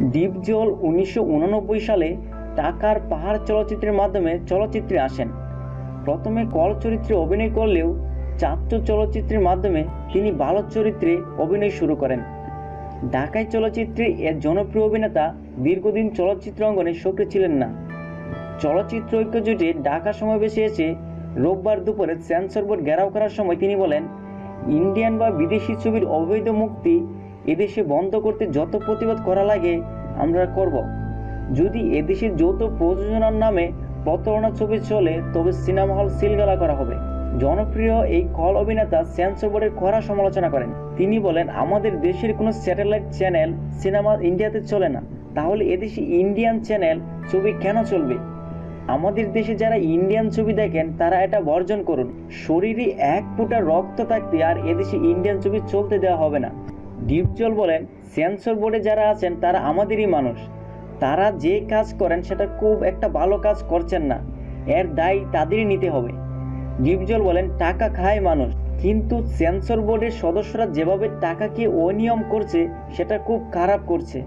ডিপজল উনিশশো সালে টাকার পাহাড় চলচ্চিত্রের মাধ্যমে চলচ্চিত্রে আসেন। প্রথমে কল চরিত্রে অভিনয় করলেও চাত্র চলচ্চিত্রের মাধ্যমে তিনি বালক চরিত্রে অভিনয় শুরু করেন। ঢাকাই চলচ্চিত্রে এর জনপ্রিয় অভিনেতা দীর্ঘদিন চলচ্চিত্র অঙ্গনে সক্রিয় ছিলেন না। চলচ্চিত্র ঐক্য জোটে ঢাকা সমাবেশে এসে রোববার দুপুরে সেন্সর বোর্ড ঘেরাও করার সময় তিনি বলেন, ইন্ডিয়ান বা বিদেশি ছবির অবৈধ মুক্তি এদেশে বন্ধ করতে যত প্রতিবাদ করা লাগে, আমরা করব। যদি এদেশে যৌথ প্রযোজনার নামে প্রতারণা ছবি চলে, তবে সিনেমা হল সিলগালা করা হবে। জনপ্রিয় এই কল অভিনেতা সেন্সর বোর্ডের কড়া সমালোচনা করেন। তিনি বলেন, আমাদের দেশের কোনো স্যাটেলাইট চ্যানেল সিনেমা ইন্ডিয়াতে চলে না। তাহলে এদেশে ইন্ডিয়ান চ্যানেল ছবি কেন চলবে? আমাদের দেশে যারা ইন্ডিয়ান ছবি দেখেন, তারা এটা বর্জন করুন। শরীরে এক ফোঁটা রক্ত থাকতে আর এদেশে ইন্ডিয়ান ছবি চলতে দেওয়া হবে না। ডিপজল বলেন, সেন্সর বোর্ডে যারা আছেন, তারা আমাদেরই মানুষ। তারা যে কাজ করেন, সেটা খুব একটা ভালো কাজ করছেন না। এর দায় তাদেরই নিতে হবে। ডিপজল বলেন, টাকা খায় মানুষ। কিন্তু সেন্সর বোর্ডের সদস্যরা যেভাবে টাকাকে অনিয়ম করছে, সেটা খুব খারাপ করছে।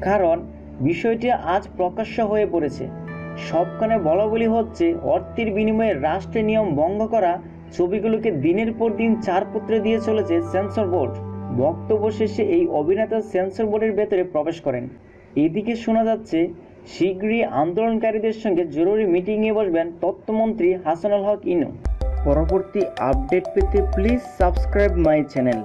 কারণ, বিষয়টি আজ প্রকাশ্য হয়ে পড়েছে। সবখানে বলা বলি হচ্ছে, অর্থের বিনিময়ে রাষ্ট্রের নিয়ম ভঙ্গ করা ছবিগুলোকে দিনের পর দিন চার চারপত্রে দিয়ে চলেছে সেন্সর বোর্ড। বক্তব্য শেষে এই অভিনেতা সেন্সর বোর্ডের ভেতরে প্রবেশ করেন। এদিকে শোনা যাচ্ছে শীঘ্রই আন্দোলনকারীদের সঙ্গে জরুরি মিটিংয়ে বসবেন তথ্যমন্ত্রী হাসানুল হক ইনু। পরবর্তী আপডেট পেতে প্লিজ সাবস্ক্রাইব মাই চ্যানেল